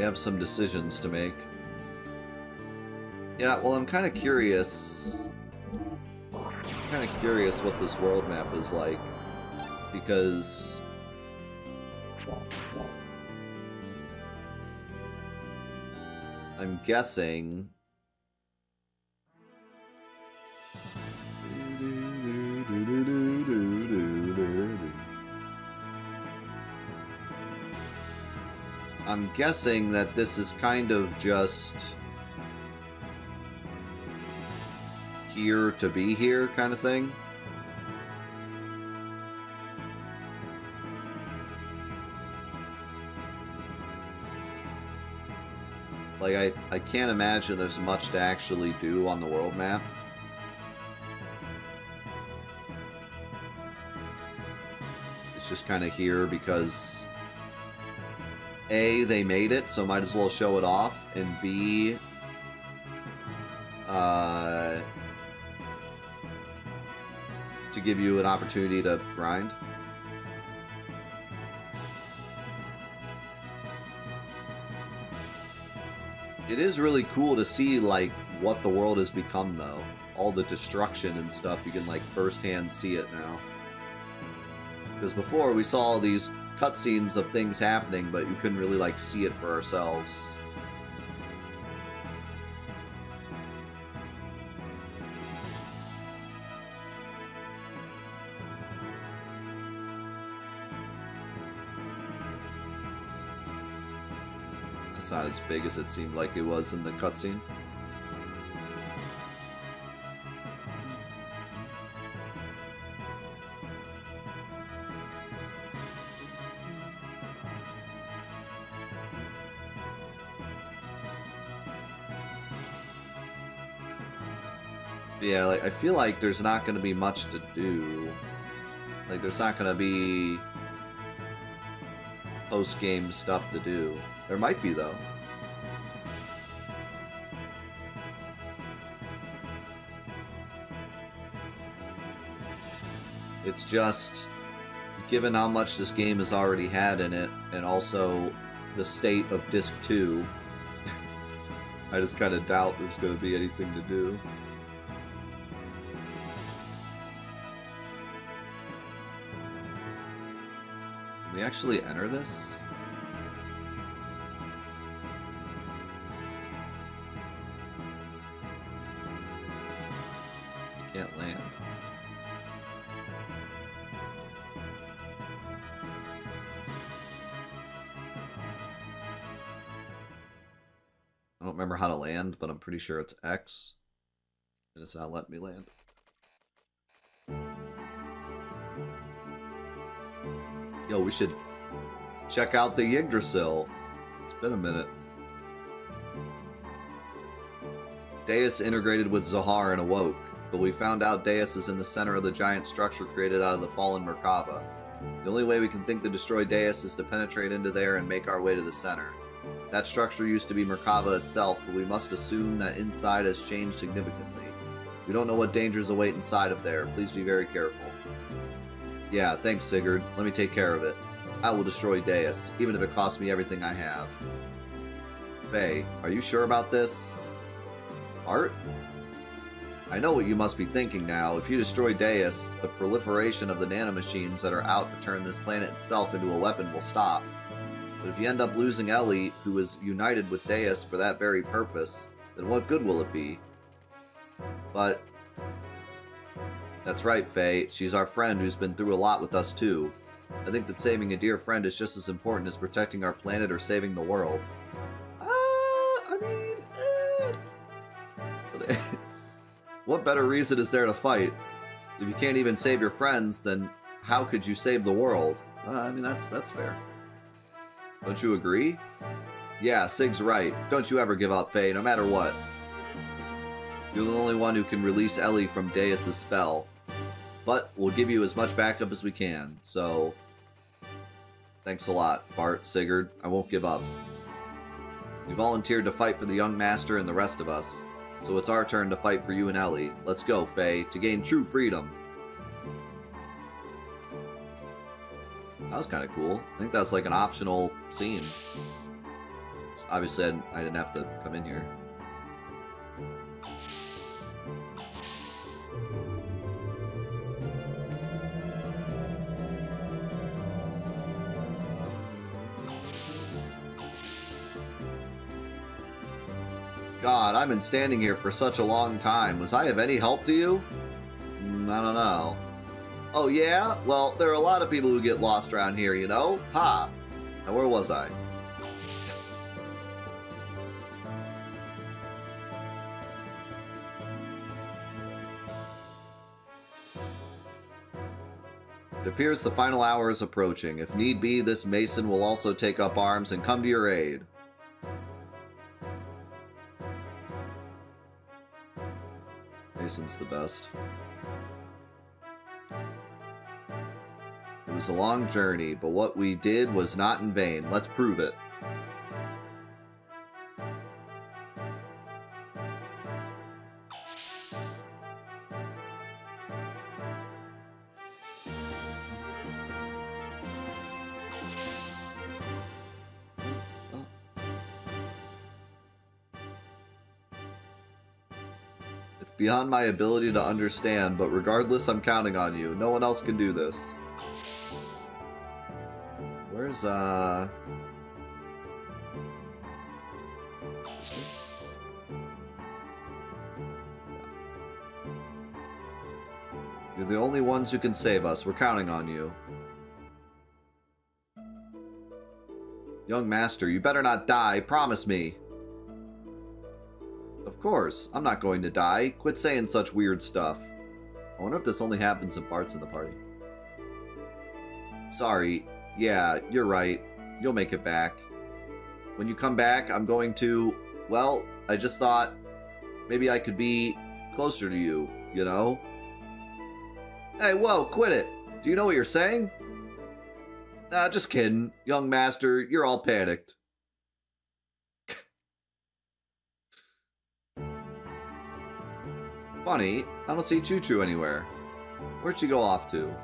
We have some decisions to make. Yeah, well, I'm kind of curious. I'm kind of curious what this world map is like. Because... I'm guessing Guessing that this is kind of just here to be here kind of thing. Like, I, I can't imagine there's much to actually do on the world map. It's just kind of here because a, they made it, so might as well show it off, and B, uh, to give you an opportunity to grind. It is really cool to see, like, what the world has become, though. All the destruction and stuff, you can, like, firsthand see it now. Because before, we saw these cutscenes of things happening, but you couldn't really like see it for ourselves. It's not as big as it seemed like it was in the cutscene. Yeah, like, I feel like there's not going to be much to do. Like, there's not going to be post-game stuff to do. There might be, though. It's just, given how much this game has already had in it, and also the state of Disc 2, I just kind of doubt there's going to be anything to do. We actually enter this? can't land. I don't remember how to land, but I'm pretty sure it's X. And it's not letting me land. Yo, we should check out the Yggdrasil. It's been a minute. Deus integrated with Zohar and awoke, but we found out Deus is in the center of the giant structure created out of the fallen Merkaba. The only way we can think to destroy Deus is to penetrate into there and make our way to the center. That structure used to be Merkaba itself, but we must assume that inside has changed significantly. We don't know what dangers await inside of there. Please be very careful. Yeah, thanks, Sigurd. Let me take care of it. I will destroy Deus, even if it costs me everything I have. Fei, are you sure about this? Art? I know what you must be thinking now. If you destroy Deus, the proliferation of the nanomachines that are out to turn this planet itself into a weapon will stop. But if you end up losing Ellie, who is united with Deus for that very purpose, then what good will it be? But that's right, Fei. She's our friend who's been through a lot with us, too. I think that saving a dear friend is just as important as protecting our planet or saving the world. Uh, I mean, eh. what better reason is there to fight? If you can't even save your friends, then how could you save the world? Uh, I mean, that's that's fair. Don't you agree? Yeah, Sig's right. Don't you ever give up, Fei, no matter what. You're the only one who can release Ellie from Deus' spell. But we'll give you as much backup as we can, so... Thanks a lot, Bart, Sigurd. I won't give up. You volunteered to fight for the young master and the rest of us. So it's our turn to fight for you and Ellie. Let's go, Fei, to gain true freedom. That was kind of cool. I think that's like an optional scene. Obviously, I didn't, I didn't have to come in here. God, I've been standing here for such a long time. Was I of any help to you? Mm, I don't know. Oh, yeah? Well, there are a lot of people who get lost around here, you know? Ha! Now, where was I? It appears the final hour is approaching. If need be, this Maison will also take up arms and come to your aid. Maison's the best. It was a long journey, but what we did was not in vain. Let's prove it. Beyond my ability to understand, but regardless, I'm counting on you. No one else can do this. Where's, uh... You're the only ones who can save us. We're counting on you. Young master, you better not die. Promise me. Of course. I'm not going to die. Quit saying such weird stuff. I wonder if this only happens in parts of the party. Sorry. Yeah, you're right. You'll make it back. When you come back, I'm going to... Well, I just thought maybe I could be closer to you, you know? Hey, whoa, quit it. Do you know what you're saying? Nah, just kidding. Young master, you're all panicked. Funny, I don't see Choo Choo anywhere. Where'd she go off to?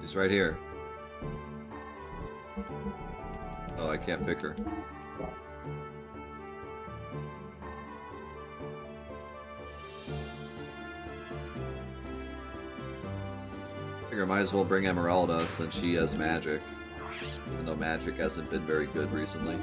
She's right here. Oh, I can't pick her. Figure I might as well bring Emeralda since she has magic. Even though magic hasn't been very good recently.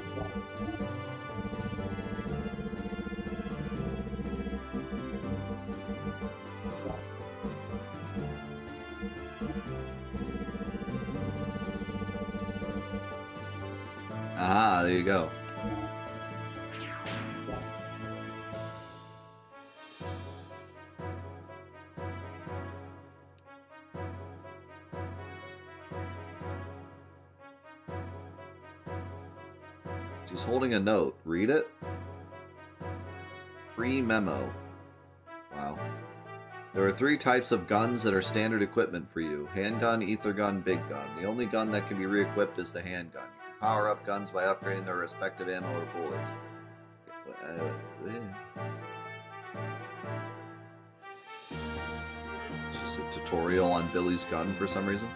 A note. Read it. Free memo. Wow. There are three types of guns that are standard equipment for you. Handgun, ether gun, big gun. The only gun that can be re-equipped is the handgun. You can power up guns by upgrading their respective ammo or bullets. It's just a tutorial on Billy's gun for some reason.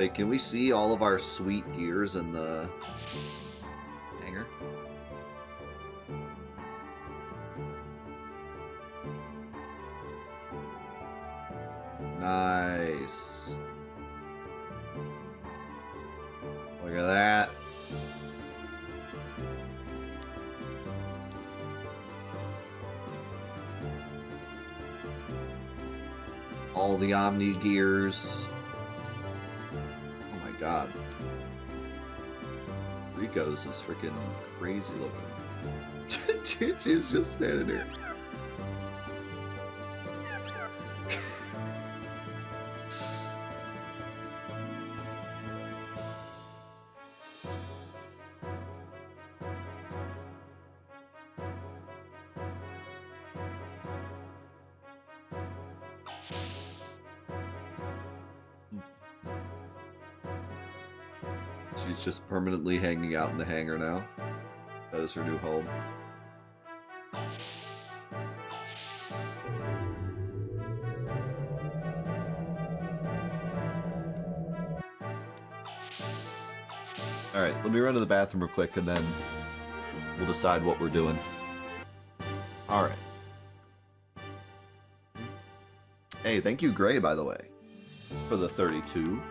Wait, can we see all of our sweet gears in the hangar? Nice. Look at that. All the Omni gears. Rico's is freaking crazy looking. She's just standing there. She's just permanently hanging out in the hangar now. That is her new home. Alright, let me run to the bathroom real quick and then we'll decide what we're doing. Alright. Hey, thank you, Gray, by the way, for the 32.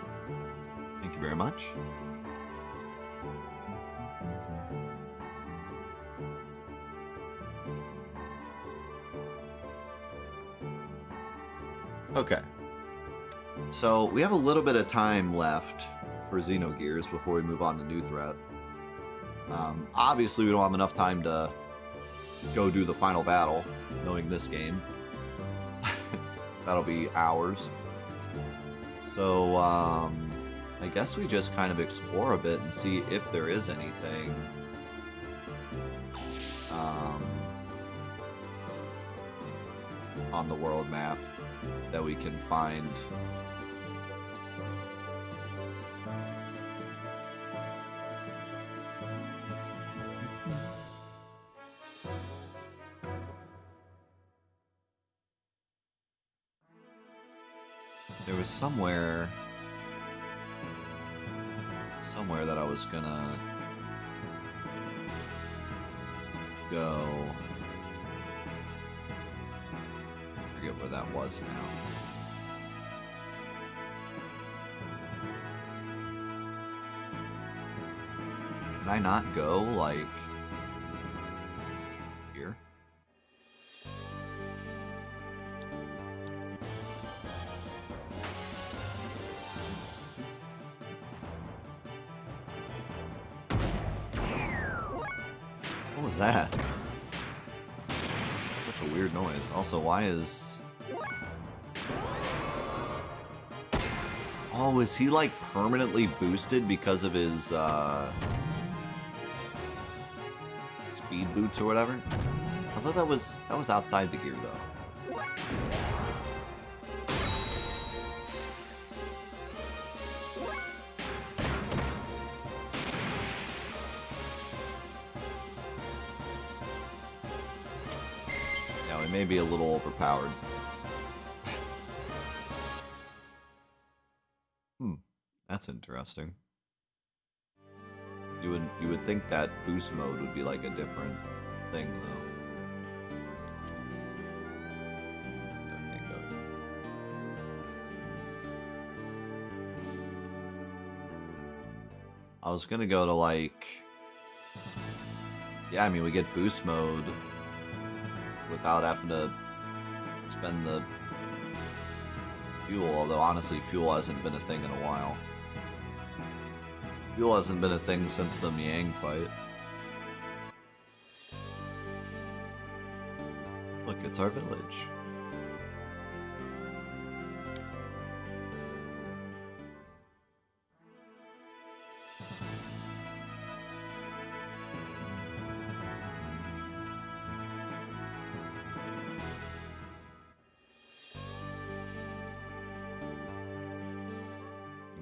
Thank you very much. Okay. So, we have a little bit of time left for Xenogears before we move on to New Threat. Um, obviously, we don't have enough time to go do the final battle, knowing this game. That'll be hours. So, um, I guess we just kind of explore a bit and see if there is anything. That we can find. There was somewhere somewhere that I was gonna was now. Can I not go like here? What was that? Such a weird noise. Also, why is... Oh, is he like permanently boosted because of his uh... speed boots or whatever? I thought that was that was outside the gear though. Yeah, we may be a little overpowered. Interesting. You would you would think that boost mode would be like a different thing though. I was gonna go to like Yeah, I mean we get boost mode without having to spend the fuel, although honestly fuel hasn't been a thing in a while. Fuel hasn't been a thing since the Miang fight. Look, it's our village.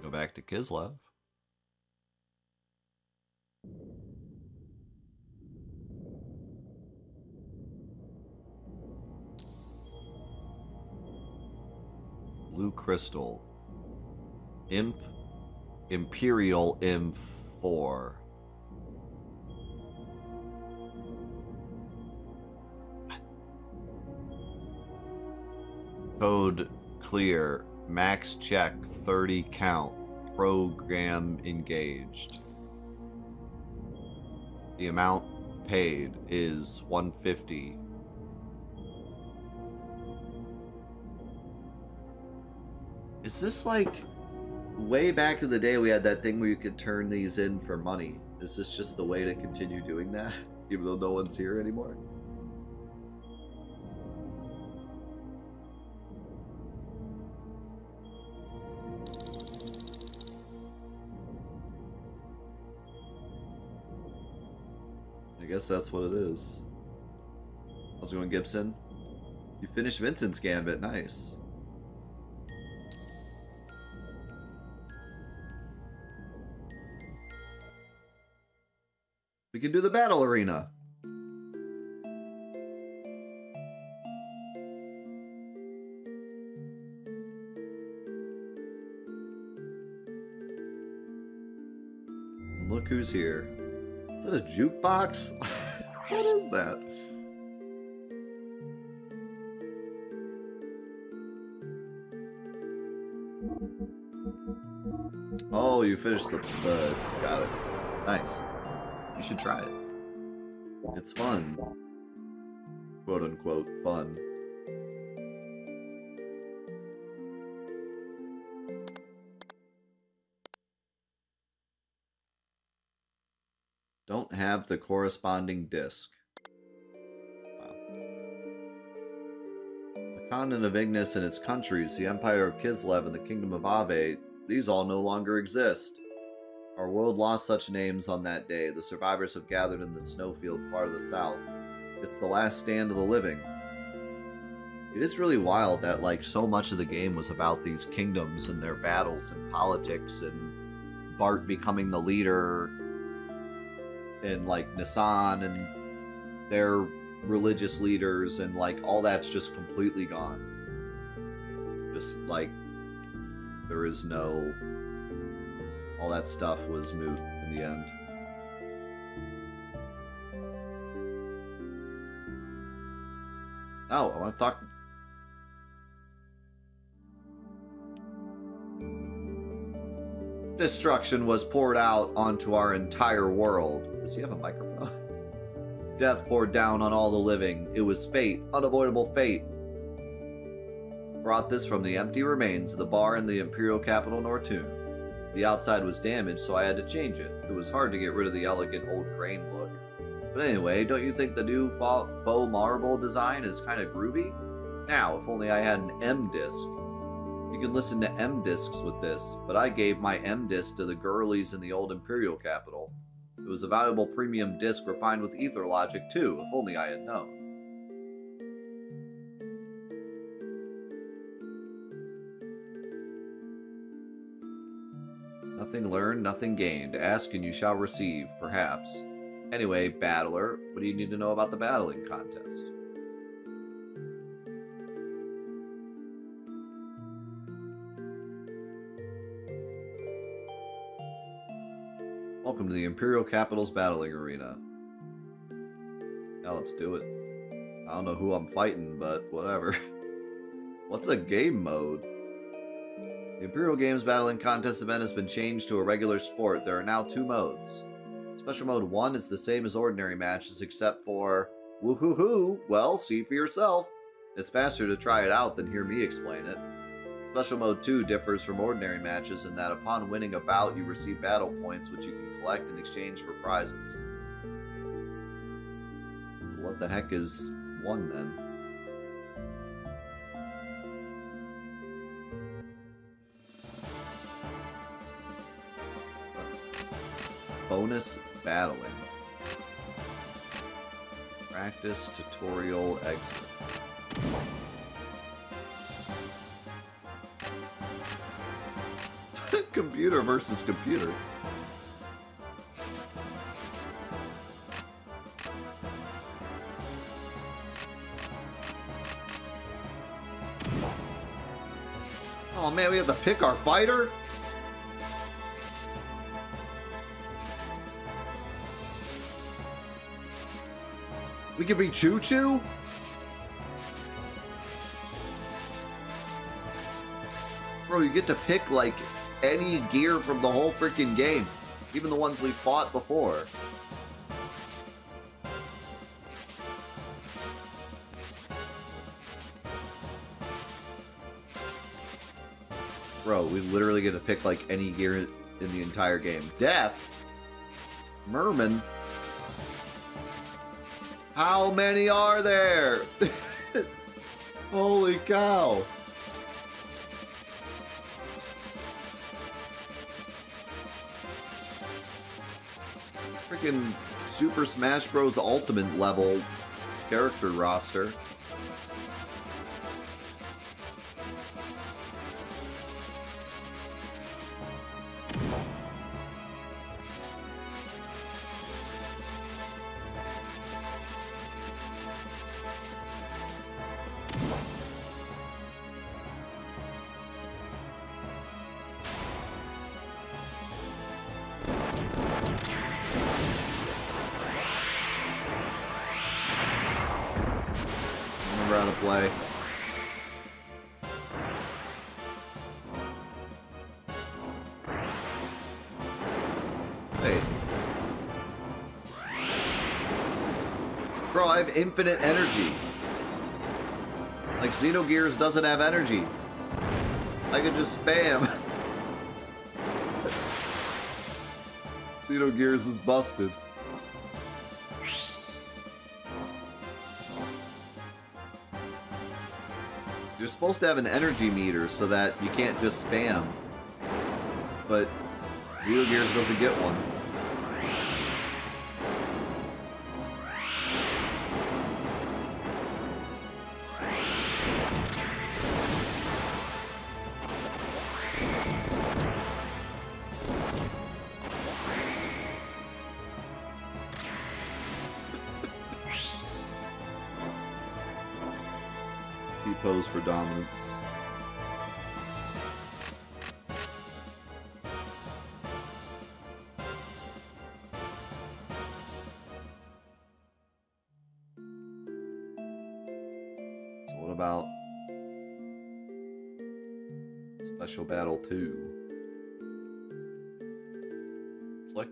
Go back to Kislev. Crystal. Imp. Imperial M4. Code clear. Max check 30 count. Program engaged. The amount paid is 150. Is this like way back in the day we had that thing where you could turn these in for money? Is this just the way to continue doing that? Even though no one's here anymore? I guess that's what it is. How's it going, Gibson? You finished Vincent's Gambit, nice. We can do the battle arena. Look who's here. Is that a jukebox? what is that? Oh, you finished the, the... Got it. Nice. You should try it. It's fun. Quote unquote fun. Don't have the corresponding disc. Wow. The continent of Ignis and its countries, the Empire of Kislev and the Kingdom of Ave, these all no longer exist. Our world lost such names on that day. The survivors have gathered in the snowfield far to the south. It's the last stand of the living. It is really wild that like so much of the game was about these kingdoms and their battles and politics and Bart becoming the leader and like Nisan and their religious leaders and like all that's just completely gone. Just like there is no all that stuff was moot in the end. Oh, I want to talk. Destruction was poured out onto our entire world. Does he have a microphone? Death poured down on all the living. It was fate, unavoidable fate. Brought this from the empty remains of the bar in the imperial capital Nortune. The outside was damaged, so I had to change it. It was hard to get rid of the elegant old grain look. But anyway, don't you think the new faux marble design is kind of groovy? Now, if only I had an M disc. You can listen to M discs with this, but I gave my M disc to the girlies in the old imperial capital. It was a valuable premium disc refined with ether logic too, if only I had known. Nothing learned, nothing gained. Ask and you shall receive, perhaps. Anyway, Battler, what do you need to know about the battling contest? Welcome to the Imperial Capital's battling arena. Now let's do it. I don't know who I'm fighting, but whatever. What's a game mode? The Imperial Games Battling Contest event has been changed to a regular sport. There are now two modes. Special Mode 1 is the same as ordinary matches except for woohoo well, see for yourself. It's faster to try it out than hear me explain it. Special Mode 2 differs from ordinary matches in that upon winning a bout you receive battle points which you can collect in exchange for prizes. What the heck is 1 then? Bonus battling. Practice tutorial exit. computer versus computer. Oh man, we have to pick our fighter? We could be Choo Choo? Bro, you get to pick, like, any gear from the whole freaking game. Even the ones we fought before. Bro, we literally get to pick, like, any gear in the entire game. Death? Merman? How many are there? Holy cow. Freaking Super Smash Bros. Ultimate level character roster. How to play. Hey. Bro, I have infinite energy. Like Xenogears doesn't have energy. I could just spam. Xenogears is busted. You're supposed to have an energy meter so that you can't just spam. But Xenogears doesn't get one.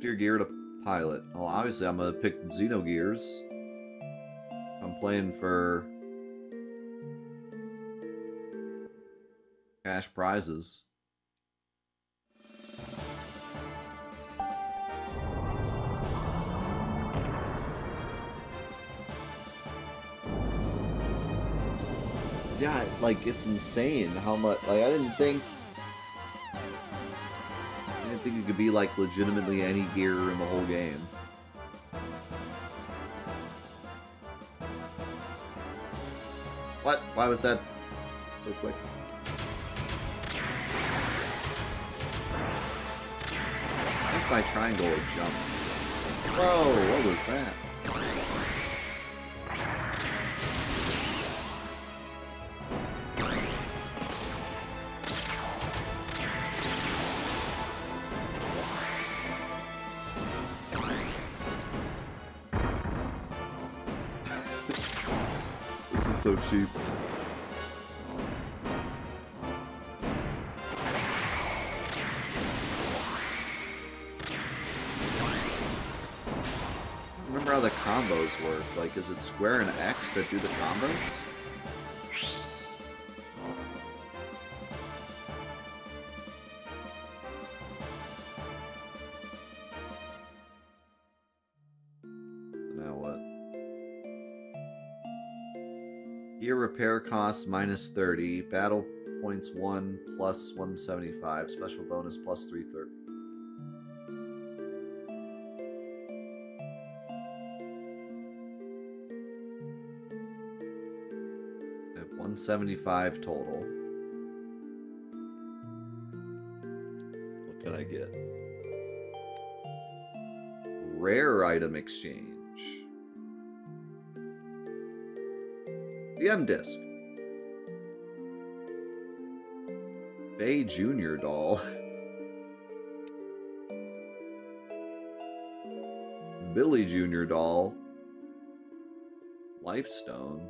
Your gear to pilot. Well, obviously I'm gonna pick Xenogears. I'm playing for cash prizes. Yeah, like it's insane how much. Like I didn't think. Think it could be like legitimately any gear in the whole game. What? Why was that so quick? That's my triangle jump. Whoa, what was that? Cheap. remember how the combos work. Like, is it square and X that do the combos? Repair costs minus 30. Battle points 1 plus 175. Special bonus plus 330. I have 175 total. What can I get? Rare item exchange. The M disc. Fei Junior doll. Billy Junior doll. Lifestone.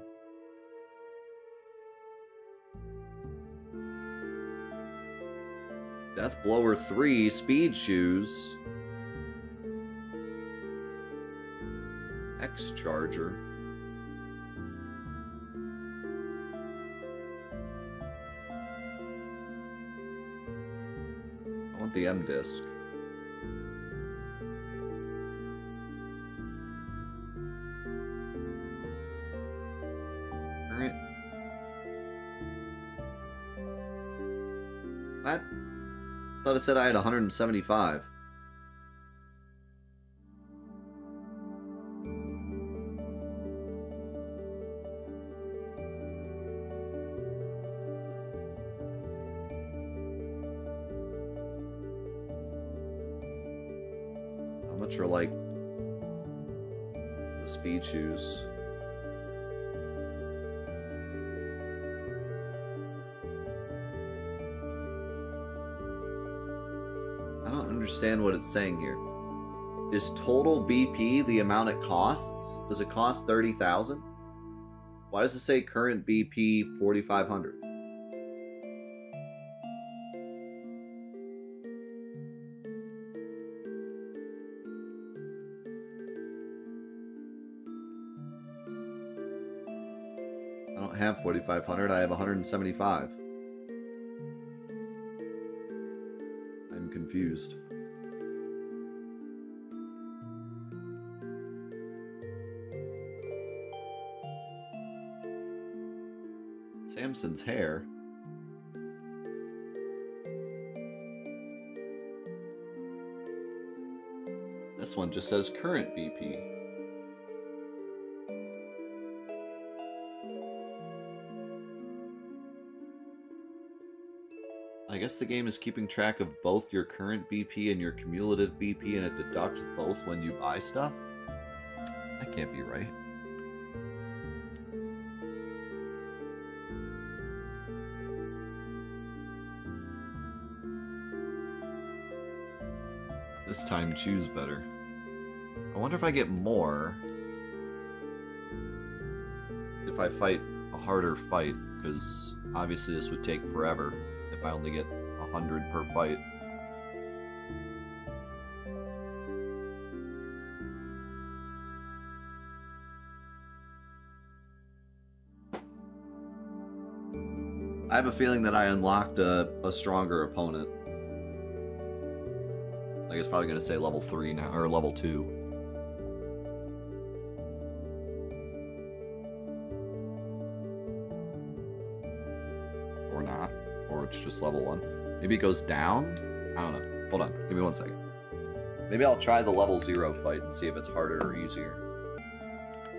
Death Blower 3 Speed Shoes. X Charger. The M disc. Alright. What? thought it said I had 175. It's saying here. Is total BP the amount it costs? Does it cost 30,000? Why does it say current BP 4500? I don't have 4500, I have 175. I'm confused. Samson's hair. This one just says current BP. I guess the game is keeping track of both your current BP and your cumulative BP and it deducts both when you buy stuff? That can't be right. This time choose better. I wonder if I get more if I fight a harder fight, because obviously this would take forever if I only get a hundred per fight. I have a feeling that I unlocked a, a stronger opponent. I guess probably gonna say level three now or level two. Or not. Or it's just level one. Maybe it goes down? I don't know. Hold on. Give me one second. Maybe I'll try the level zero fight and see if it's harder or easier.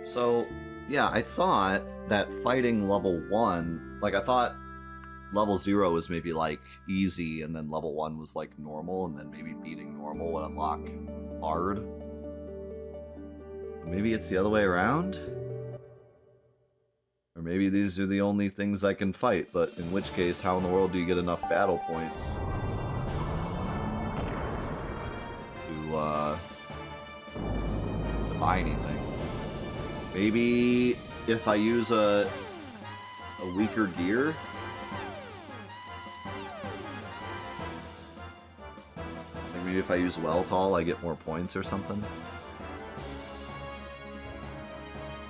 So, yeah, I thought that fighting level one, like I thought level zero was maybe like easy and then level one was like normal and then maybe beating normal would unlock hard. Maybe it's the other way around? Or maybe these are the only things I can fight, but in which case, how in the world do you get enough battle points to, uh, to buy anything? Maybe if I use a, a weaker gear? Maybe if I use Weltall, I get more points or something?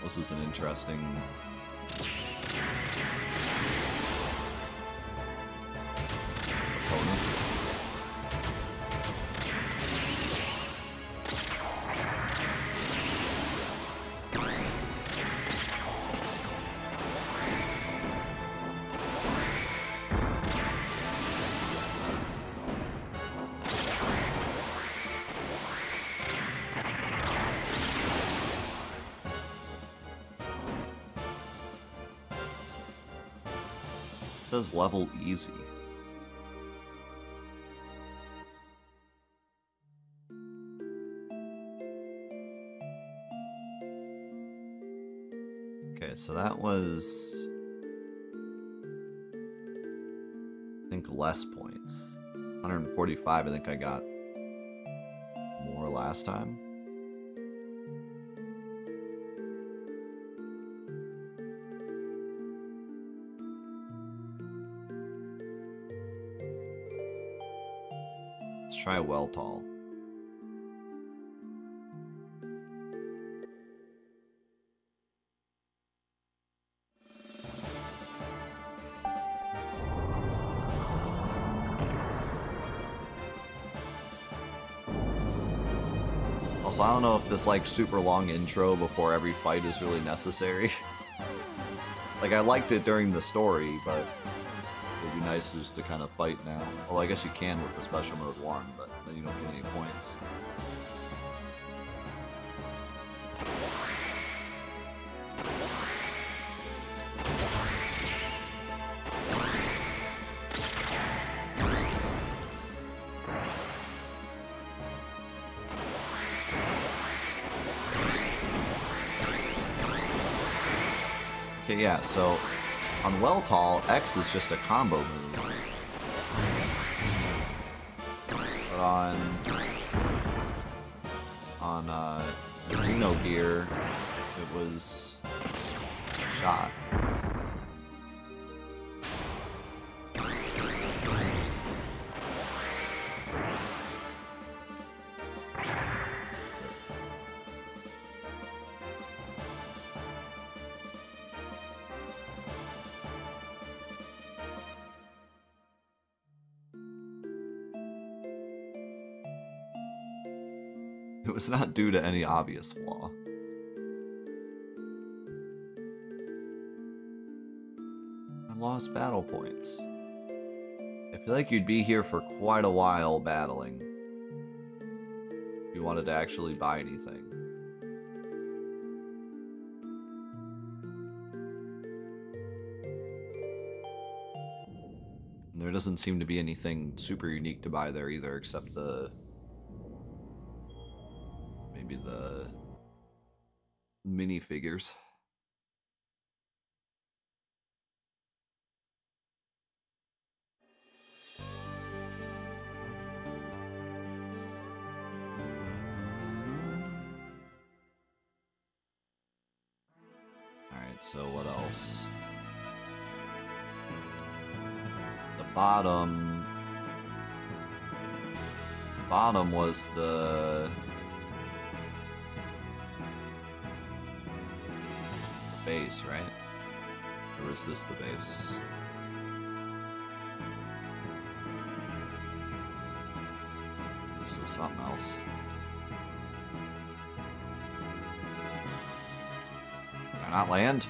This is an interesting says level easy. Okay, so that was I think less points. 145 I think I got more last time. Try Weltall. Also, I don't know if this like super long intro before every fight is really necessary. like I liked it during the story, but nice just to kind of fight now. Well, I guess you can with the special mode one, but then you don't get any points. Okay, yeah, so on Weltall, X is just a combo move. But on on uh, Xenogear, it was shot. It was not due to any obvious flaw. I lost battle points. I feel like you'd be here for quite a while battling. If you wanted to actually buy anything. There doesn't seem to be anything super unique to buy there either, except the minifigures. Alright, so what else? The bottom... Bottom was the... base, right? Or is this the base? This is something else. Can I not land?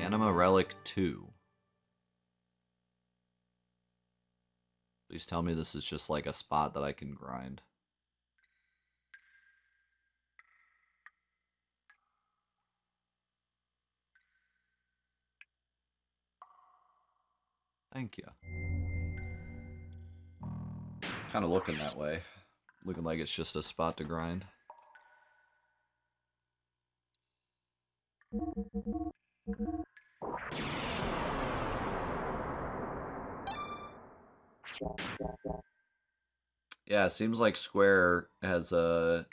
Anima Relic 2. Please tell me this is just like a spot that I can grind. Thank you. Kind of looking that way. Looking like it's just a spot to grind. Yeah, seems like Square has a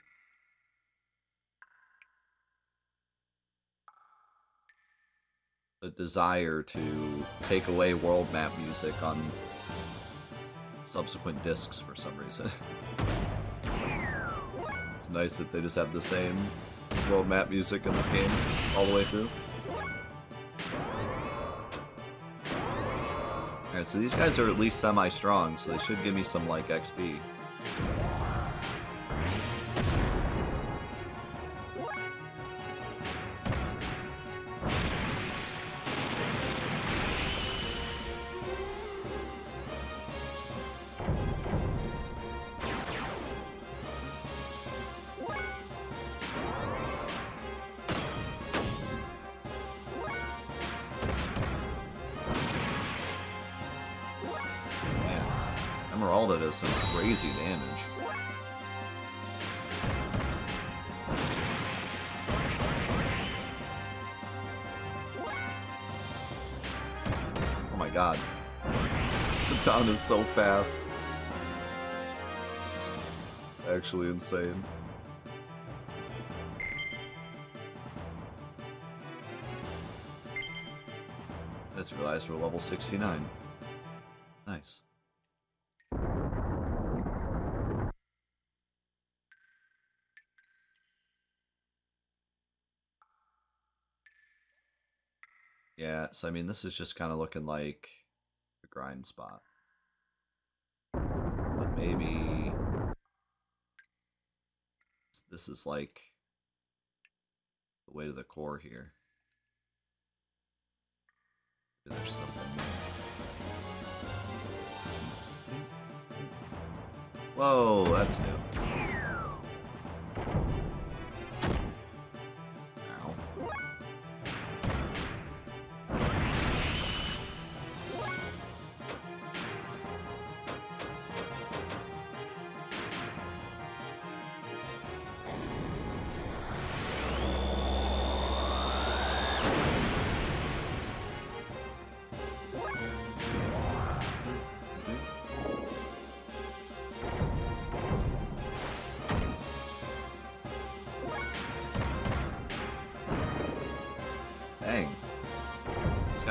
a desire to take away world map music on subsequent discs for some reason. it's nice that they just have the same world map music in this game all the way through. Alright, so these guys are at least semi-strong, so they should give me some, like, XP. Is so fast. Actually insane. Let's realized we're level 69. Nice. Yeah, so I mean, this is just kind of looking like a grind spot. Maybe this is like the way to the core here. Maybe there's something. Whoa, that's new.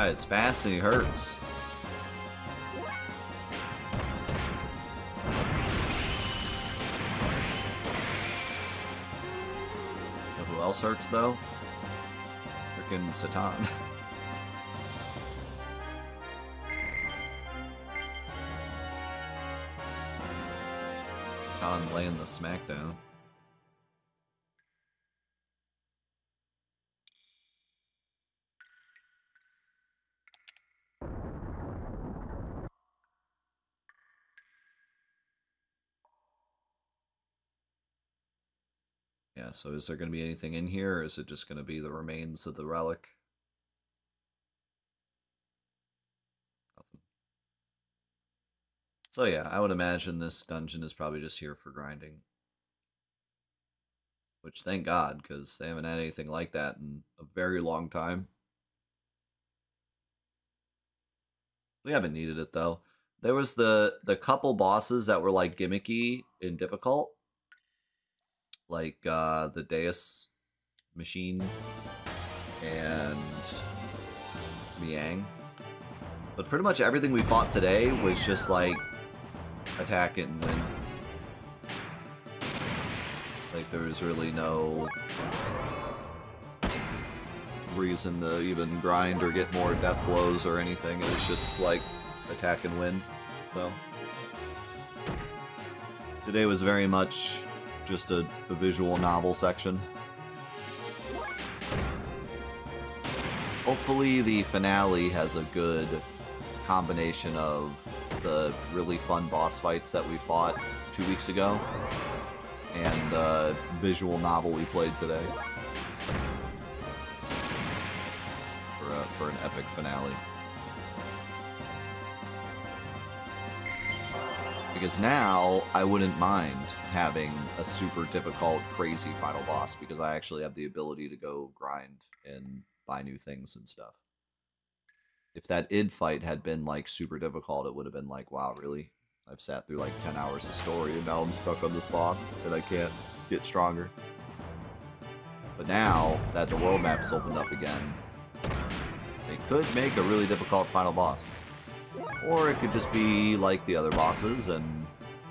Is fast and he hurts. Know who else hurts though? Freaking Citan. Citan laying the smackdown. So is there going to be anything in here, or is it just going to be the remains of the relic? So yeah, I would imagine this dungeon is probably just here for grinding. Which, thank God, because they haven't had anything like that in a very long time. We haven't needed it, though. There was the, the couple bosses that were, like, gimmicky and difficult like uh, the Deus machine and Miang. But pretty much everything we fought today was just like attack it and win. Like there was really no reason to even grind or get more death blows or anything. It was just like attack and win. So today was very much just a, a visual novel section. Hopefully the finale has a good combination of the really fun boss fights that we fought two weeks ago and the visual novel we played today for, a, for an epic finale. Because now I wouldn't mind having a super difficult, crazy final boss because I actually have the ability to go grind and buy new things and stuff. If that Id fight had been like super difficult, it would have been like, wow, really? I've sat through like 10 hours of story and now I'm stuck on this boss and I can't get stronger. But now that the world map's opened up again, they could make a really difficult final boss. Or it could just be like the other bosses and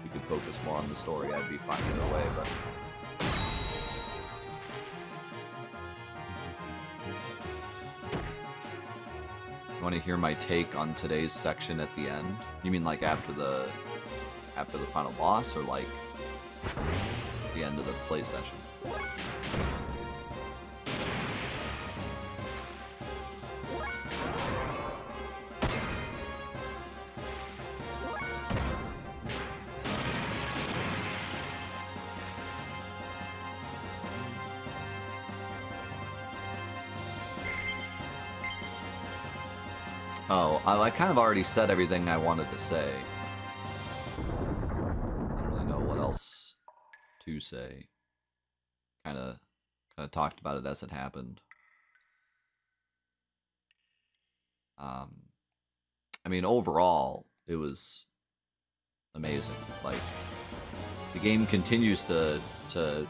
you could focus more on the story. I'd be fine either way, but... Want to hear my take on today's section at the end? You mean like after the after the final boss or like the end of the play session? Oh, I, kind of already said everything I wanted to say. I don't really know what else to say. Kind of, kind of talked about it as it happened. Um, I mean, overall, it was amazing. Like, the game continues to to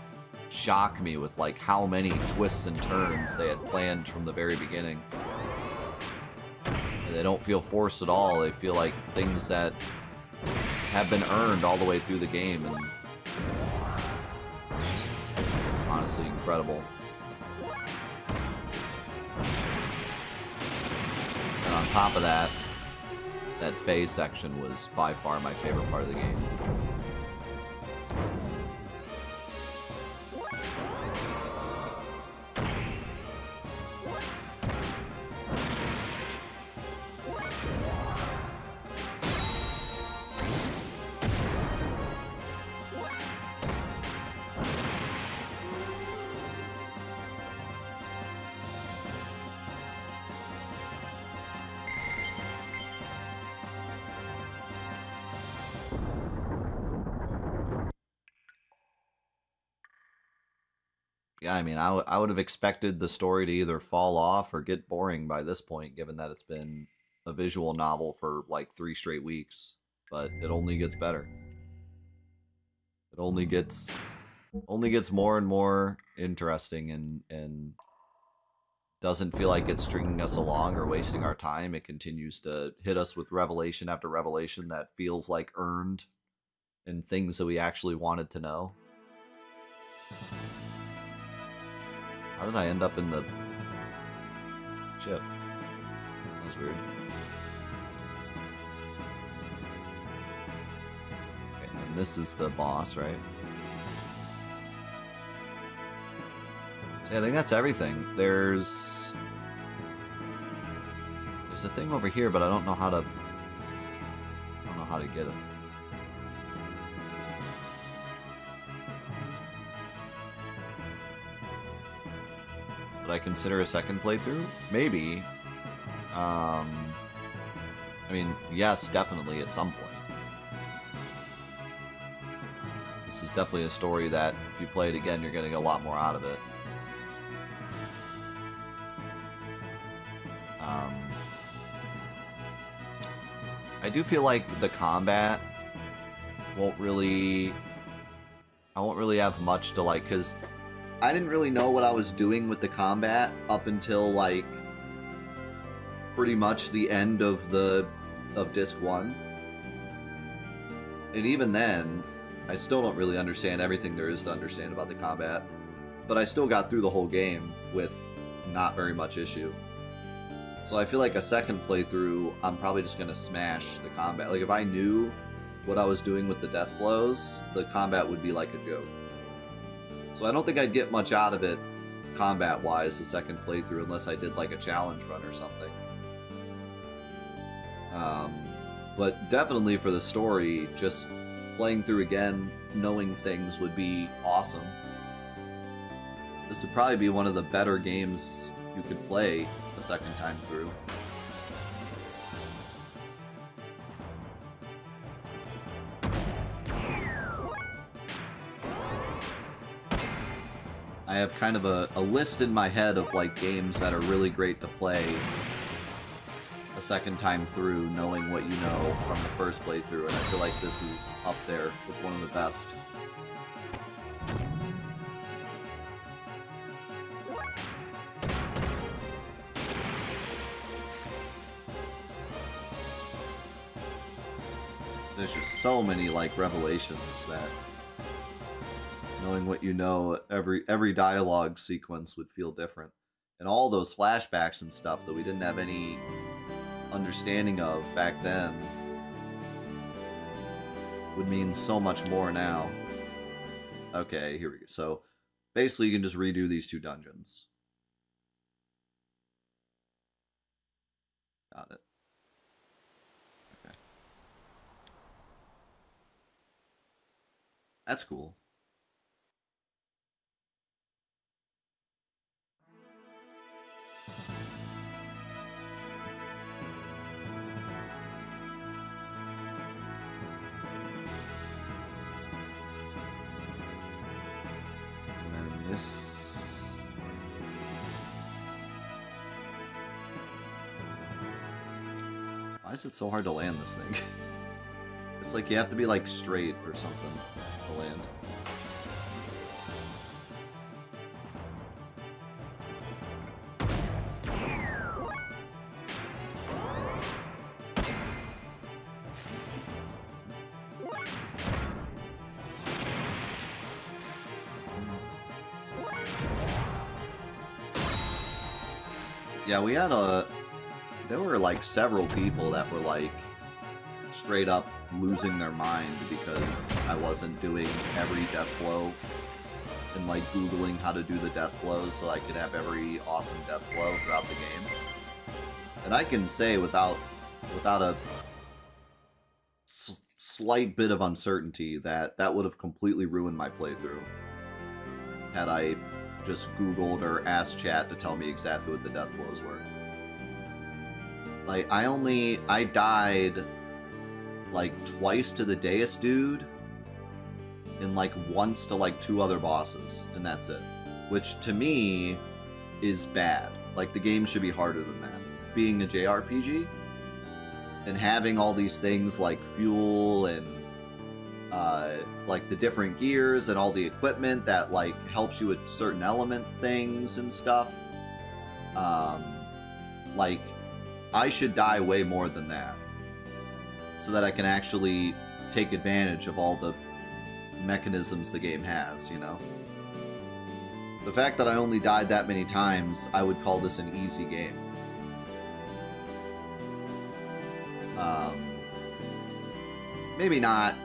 shock me with like how many twists and turns they had planned from the very beginning. They don't feel forced at all. They feel like things that have been earned all the way through the game, and it's just honestly incredible. And on top of that, that phase section was by far my favorite part of the game. Mean, I, I would have expected the story to either fall off or get boring by this point, given that it's been a visual novel for like three straight weeks. But it only gets better. It only gets only gets more and more interesting and and doesn't feel like it's stringing us along or wasting our time. It continues to hit us with revelation after revelation that feels like earned and things that we actually wanted to know. How did I end up in the ship? That was weird. Okay, and this is the boss, right? So I think that's everything. There's there's a thing over here, but I don't know how to I don't know how to get it. Would I consider a second playthrough? Maybe. Um, I mean, yes, definitely at some point. This is definitely a story that if you play it again, you're getting a lot more out of it. Um, I do feel like the combat won't really... I won't really have much to like, because I didn't really know what I was doing with the combat up until like pretty much the end of the of disc 1. And even then, I still don't really understand everything there is to understand about the combat. But I still got through the whole game with not very much issue. So I feel like a second playthrough, I'm probably just going to smash the combat. Like if I knew what I was doing with the death blows, the combat would be like a joke. So I don't think I'd get much out of it combat-wise the second playthrough unless I did like a challenge run or something. Um, but definitely for the story, just playing through again, knowing things would be awesome. This would probably be one of the better games you could play a second time through. Have kind of a, a list in my head of like games that are really great to play a second time through, knowing what you know from the first playthrough, and I feel like this is up there with one of the best. There's just so many like revelations that knowing what you know, every every dialogue sequence would feel different. And all those flashbacks and stuff that we didn't have any understanding of back then would mean so much more now. Okay, here we go. So basically you can just redo these two dungeons. Got it. Okay. That's cool. Is it so hard to land this thing? It's like you have to be like straight or something to land. Yeah, we had a... There were like several people that were like straight up losing their mind because I wasn't doing every death blow and like googling how to do the death blows so I could have every awesome death blow throughout the game. And I can say without without a slight bit of uncertainty that that would have completely ruined my playthrough had I just Googled or asked chat to tell me exactly what the death blows were. Like, I only, I died like twice to the Deus dude and like once to like two other bosses, and that's it. Which to me is bad. Like, the game should be harder than that. Being a JRPG and having all these things like fuel and uh, like the different gears and all the equipment that like helps you with certain element things and stuff. Um, like, I should die way more than that. So that I can actually take advantage of all the mechanisms the game has, you know? The fact that I only died that many times, I would call this an easy game. Um, maybe not,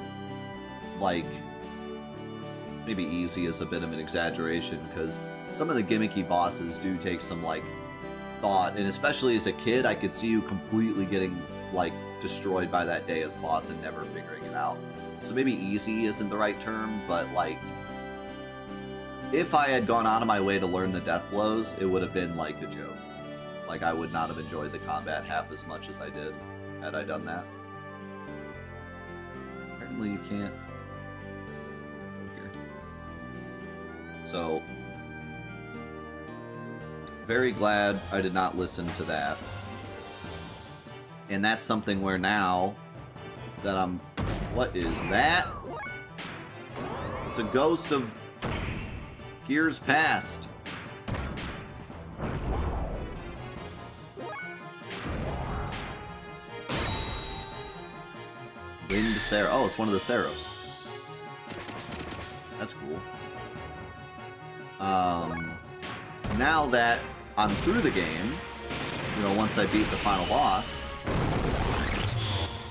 like, maybe easy is a bit of an exaggeration, because some of the gimmicky bosses do take some, like, thought, and especially as a kid, I could see you completely getting, like, destroyed by that Deus boss and never figuring it out. So maybe easy isn't the right term, but, like, if I had gone out of my way to learn the death blows, it would have been like a joke. Like, I would not have enjoyed the combat half as much as I did had I done that. Apparently you can't here. So very glad I did not listen to that. And that's something where now that I'm what is that? It's a ghost of Gears Past. Wind Sarah. Oh, it's one of the Seros. That's cool. Um, now that I'm through the game, you know, once I beat the final boss,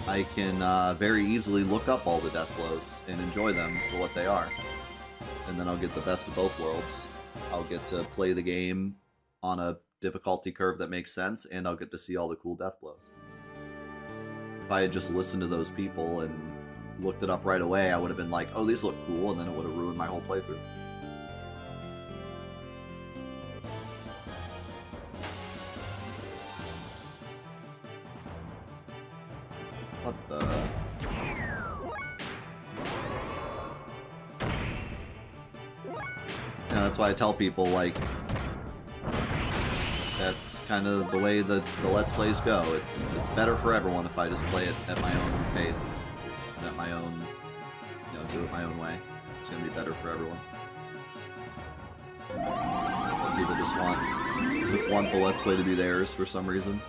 I can uh, very easily look up all the death blows and enjoy them for what they are. And then I'll get the best of both worlds. I'll get to play the game on a difficulty curve that makes sense, and I'll get to see all the cool death blows. If I had just listened to those people and looked it up right away, I would have been like, oh, these look cool, and then it would have ruined my whole playthrough. Why I tell people, like, that's kind of the way the, the Let's Plays go. It's it's better for everyone if I just play it at my own pace, at my own, you know, do it my own way. It's gonna be better for everyone. People just want want the Let's Play to be theirs for some reason,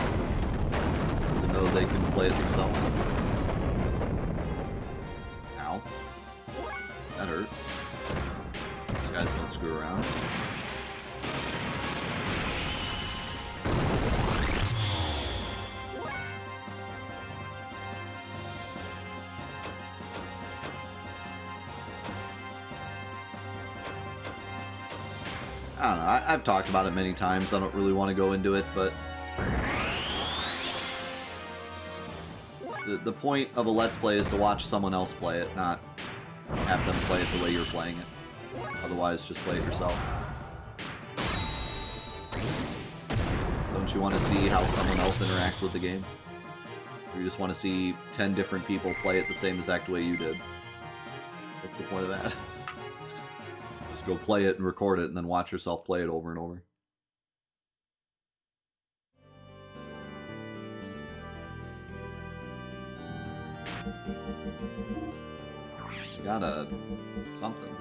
even though they can play it themselves. I don't know. I, I've talked about it many times. I don't really want to go into it, but the the point of a let's play is to watch someone else play it, not have them play it the way you're playing it. Otherwise, just play it yourself. Don't you want to see how someone else interacts with the game? Or you just want to see 10 different people play it the same exact way you did? What's the point of that? Just go play it and record it and then watch yourself play it over and over. Got a something.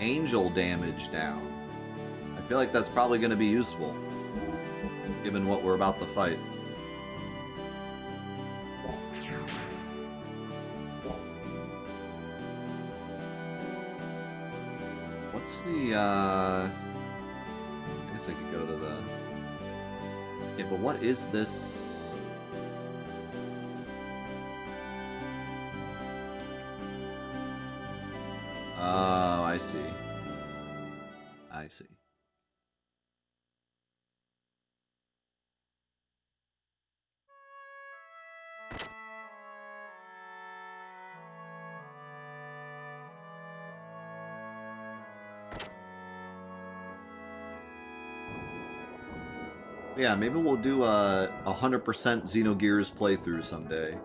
Angel damage down. I feel like that's probably going to be useful, given what we're about to fight. What's the, uh... Guess I could go to the... Yeah, but what is this... Oh, I see. I see. Yeah, maybe we'll do a 100% Xenogears playthrough someday.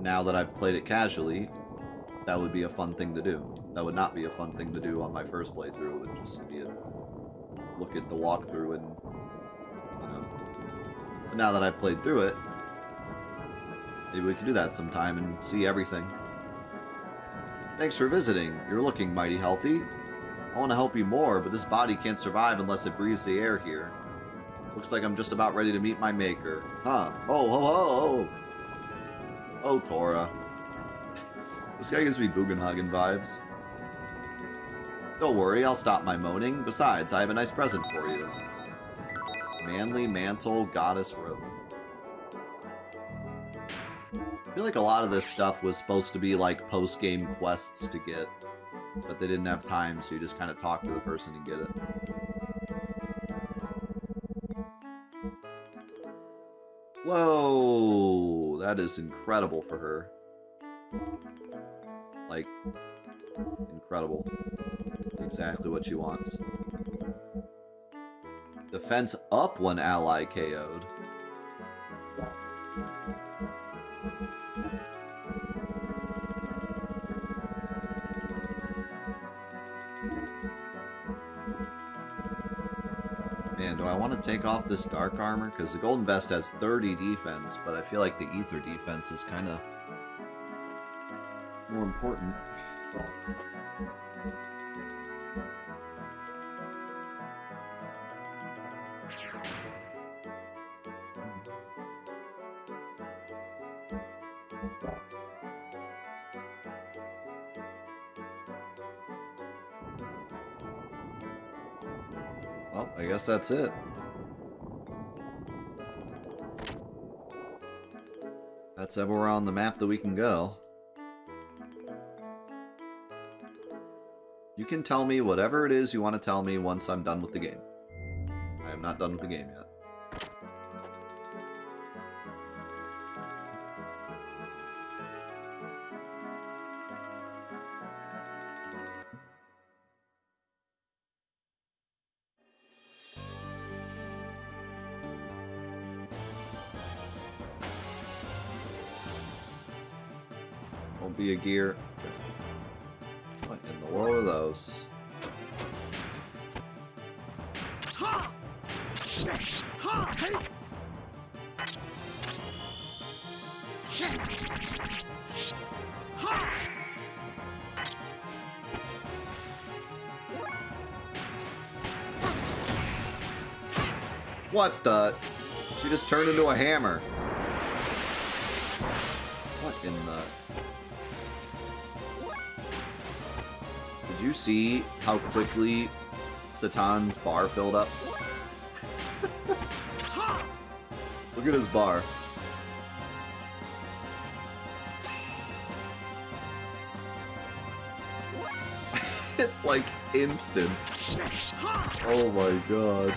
now that I've played it casually, that would be a fun thing to do. That would not be a fun thing to do on my first playthrough. It would just be a look at the walkthrough and, you know. But now that I've played through it, maybe we can do that sometime and see everything. Thanks for visiting. You're looking mighty healthy. I want to help you more, but this body can't survive unless it breathes the air here. Looks like I'm just about ready to meet my maker. Huh. Oh, oh, oh, oh. Oh, Tora. this guy gives me Bugenhagen vibes. Don't worry, I'll stop my moaning. Besides, I have a nice present for you. Manly Mantle Goddess Robe. I feel like a lot of this stuff was supposed to be like post-game quests to get, but they didn't have time, so you just kind of talk to the person and get it. Whoa, that is incredible for her. Like, incredible. Exactly what she wants. Defense up when ally KO'd. Want to take off this dark armor? Because the golden vest has 30 defense, but I feel like the ether defense is kind of more important. Well, I guess that's it. That's everywhere on the map that we can go. You can tell me whatever it is you want to tell me once I'm done with the game. I am not done with the game yet. What in the world are those? What the? She just turned into a hammer. You see how quickly Citan's bar filled up? Look at his bar. it's like instant. Oh my god.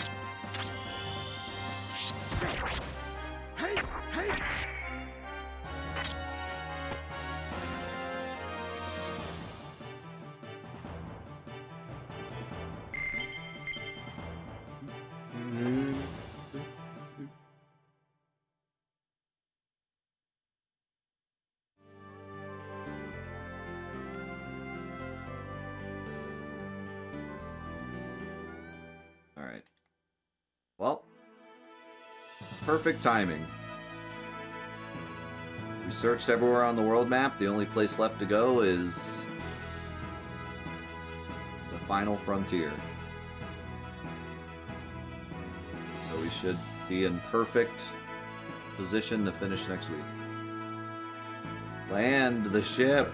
Perfect timing. We searched everywhere on the world map. The only place left to go is the final frontier. So we should be in perfect position to finish next week. Land the ship.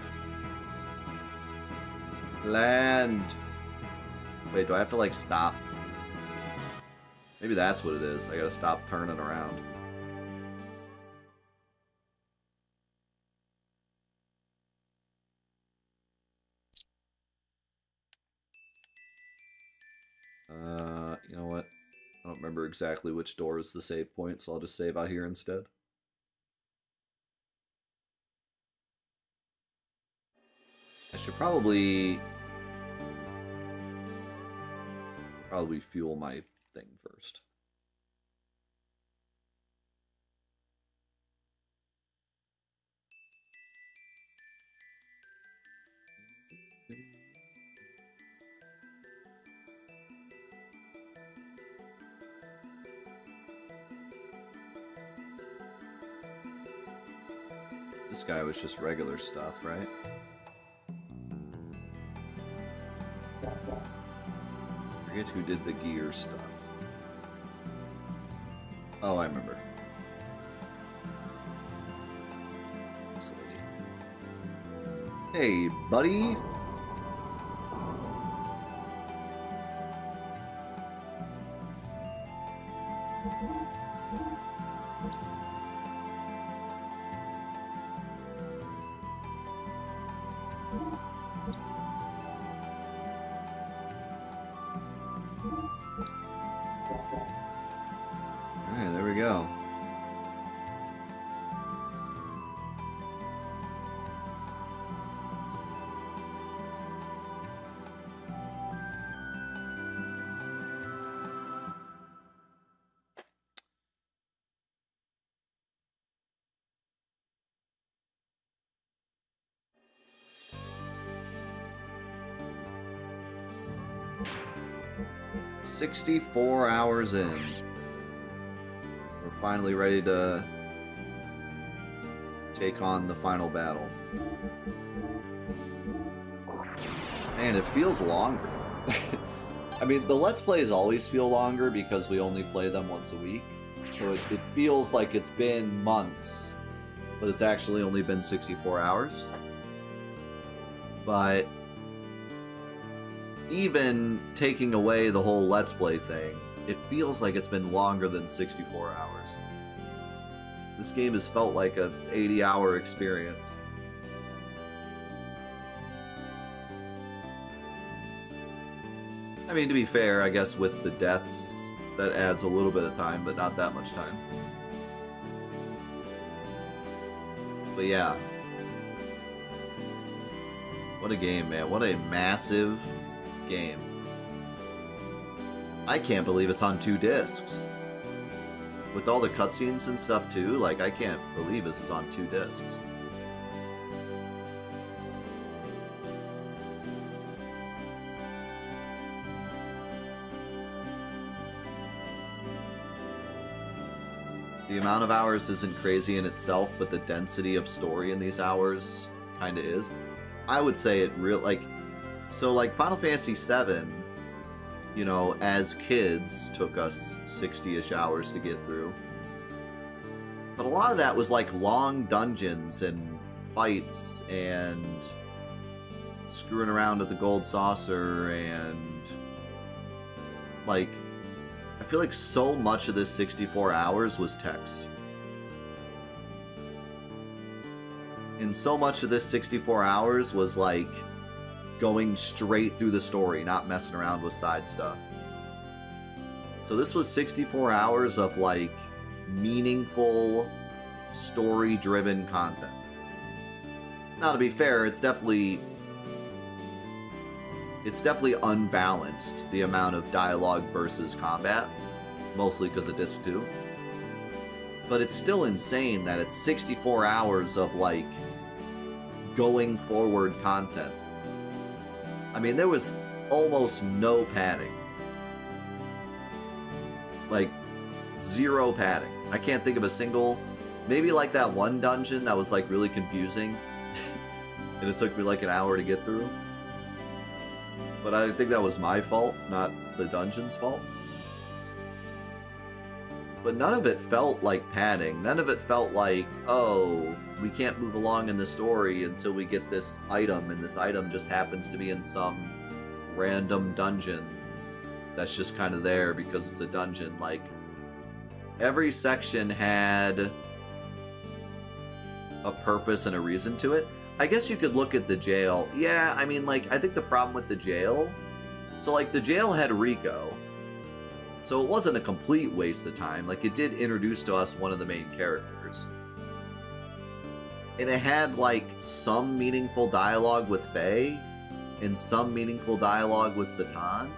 Land. Wait, do I have to like stop? Maybe that's what it is. I gotta stop turning around. Uh, you know what? I don't remember exactly which door is the save point, so I'll just save out here instead. I should probably probably fuel my thing first. This guy was just regular stuff, right? I forget who did the gear stuff. Oh, I remember. Hey, buddy. 64 hours in. We're finally ready to take on the final battle. Man, it feels longer. I mean, the Let's Plays always feel longer because we only play them once a week. So it, it feels like it's been months, but it's actually only been 64 hours. But even taking away the whole Let's Play thing, it feels like it's been longer than 64 hours. This game has felt like a 80 hour experience. I mean, to be fair, I guess with the deaths, that adds a little bit of time, but not that much time. But yeah. What a game, man. What a massive game. I can't believe it's on two discs. With all the cutscenes and stuff too, like I can't believe this is on two discs. The amount of hours isn't crazy in itself, but the density of story in these hours kind of is. I would say it real like so like Final Fantasy VII, you know, as kids took us 60-ish hours to get through. But a lot of that was like long dungeons and fights and screwing around at the gold saucer and like I feel like so much of this 64 hours was text. And so much of this 64 hours was like going straight through the story, not messing around with side stuff. So this was 64 hours of like meaningful, story driven content. Now, to be fair, it's definitely. It's definitely unbalanced, the amount of dialogue versus combat, mostly because of Disc 2. But it's still insane that it's 64 hours of, like, going forward content. I mean, there was almost no padding. Like, zero padding. I can't think of a single. Maybe like that one dungeon that was like really confusing. and it took me like an hour to get through. But I think that was my fault, not the dungeon's fault. But none of it felt like padding. None of it felt like, oh, we can't move along in the story until we get this item, and this item just happens to be in some random dungeon that's just kind of there because it's a dungeon. Like, every section had a purpose and a reason to it. I guess you could look at the jail. Yeah, I mean, like, I think the problem with the jail. So, like, the jail had Rico. So it wasn't a complete waste of time. Like, it did introduce to us one of the main characters. And it had, like, some meaningful dialogue with Fei and some meaningful dialogue with Citan.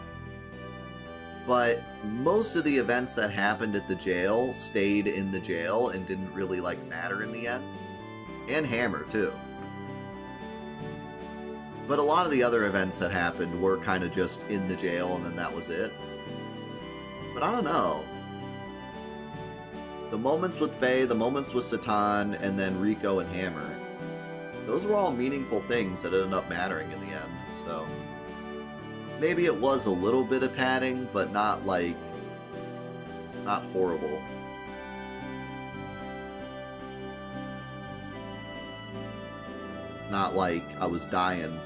But most of the events that happened at the jail stayed in the jail and didn't really, like, matter in the end. And Hammer, too. But a lot of the other events that happened were kind of just in the jail and then that was it. But I don't know. The moments with Fei, the moments with Citan, and then Rico and Hammer, those were all meaningful things that ended up mattering in the end, so. Maybe it was a little bit of padding, but not like. not horrible. Not like I was dying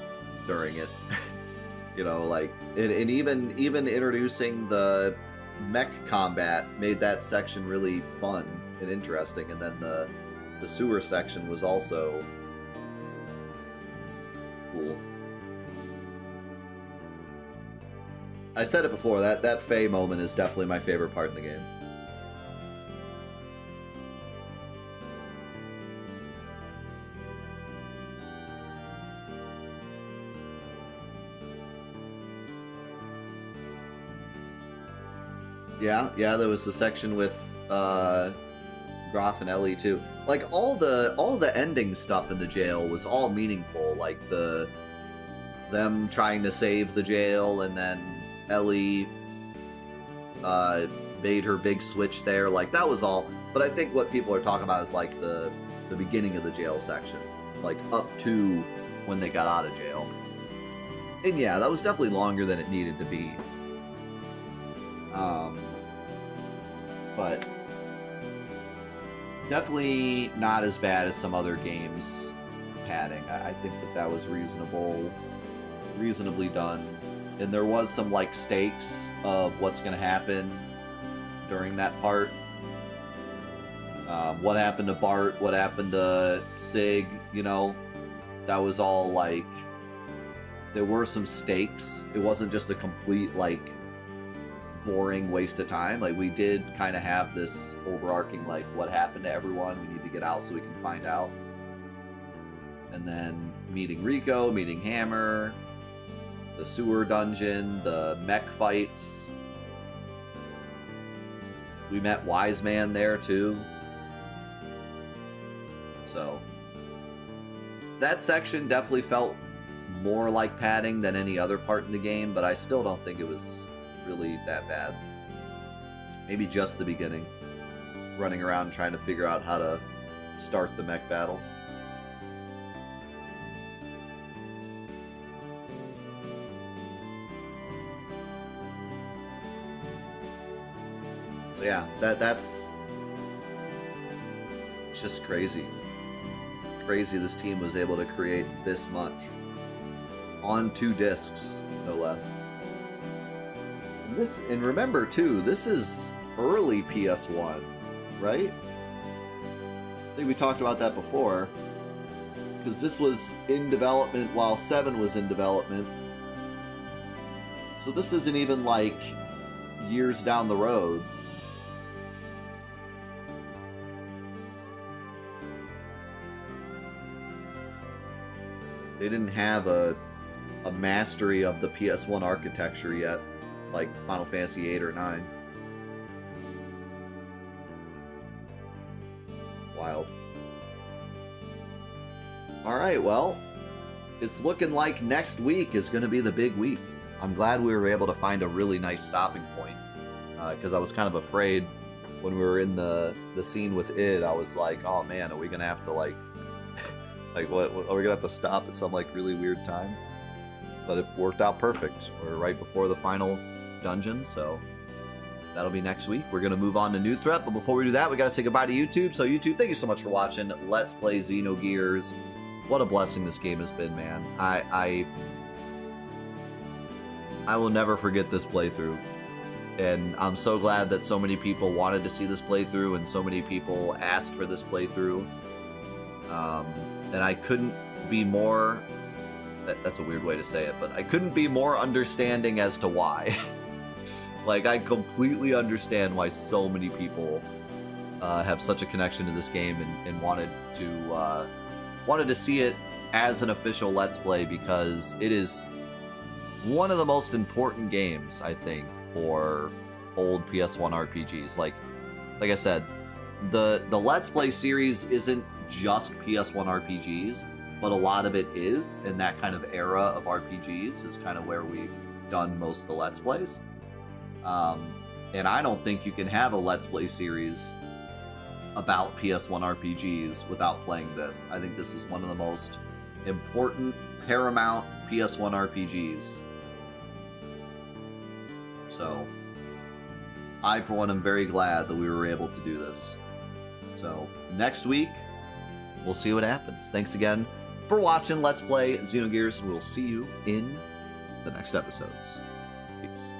during it. you know, like and, and even even introducing the mech combat made that section really fun and interesting, and then the the sewer section was also cool. I said it before, that, that Fei moment is definitely my favorite part in the game. Yeah, yeah, there was the section with uh, Grahf and Ellie too. Like all the all the ending stuff in the jail was all meaningful. Like the them trying to save the jail and then Ellie uh, made her big switch there. Like that was all. But I think what people are talking about is like the the beginning of the jail section, like up to when they got out of jail. And yeah, that was definitely longer than it needed to be. Um, but definitely not as bad as some other games padding. I, think that that was reasonable, reasonably done and there was some like stakes of what's going to happen during that part. Um, what happened to Bart? What happened to Sig? You know, that was all like there were some stakes. It wasn't just a complete like boring waste of time. Like we did kind of have this overarching like what happened to everyone. We need to get out so we can find out. And then meeting Rico, meeting Hammer, the sewer dungeon, the mech fights. We met Wiseman there too. So that section definitely felt more like padding than any other part in the game, but I still don't think it was really that bad. Maybe just the beginning. Running around trying to figure out how to start the mech battles. So yeah, that that's it's just crazy. Crazy this team was able to create this much on two discs, no less. This and remember too, this is early PS1, right? I think we talked about that before. Because this was in development while 7 was in development. So this isn't even like years down the road. They didn't have a a mastery of the PS1 architecture yet, like Final Fantasy 8 or 9. Wild. Alright, well, it's looking like next week is going to be the big week. I'm glad we were able to find a really nice stopping point. Because uh, I was kind of afraid when we were in the, the scene with Id, I was like, oh man, are we going to have to like like, what, what, are we gonna have to stop at some like really weird time? But it worked out perfect. We're right before the final dungeon, so that'll be next week. We're gonna move on to new threat, but before we do that, we gotta say goodbye to YouTube. So YouTube, thank you so much for watching. Let's play Xenogears. What a blessing this game has been, man. I I I will never forget this playthrough. And I'm so glad that so many people wanted to see this playthrough and so many people asked for this playthrough. Um, and I couldn't be more. That, that's a weird way to say it, but I couldn't be more understanding as to why. like, I completely understand why so many people uh, have such a connection to this game and, and wanted to uh, wanted to see it as an official Let's Play because it is one of the most important games I think for old PS1 RPGs. Like, like I said, the the Let's Play series isn't just PS1 RPGs. but a lot of it is in that kind of era of RPGs is kind of where we've done most of the Let's Plays. Um, and I don't think you can have a Let's Play series about PS1 RPGs without playing this. I think this is one of the most important paramount PS1 RPGs. So, I, for one, am very glad that we were able to do this. So, next week, we'll see what happens. Thanks again for watching Let's Play Xenogears, and we'll see you in the next episodes. Peace.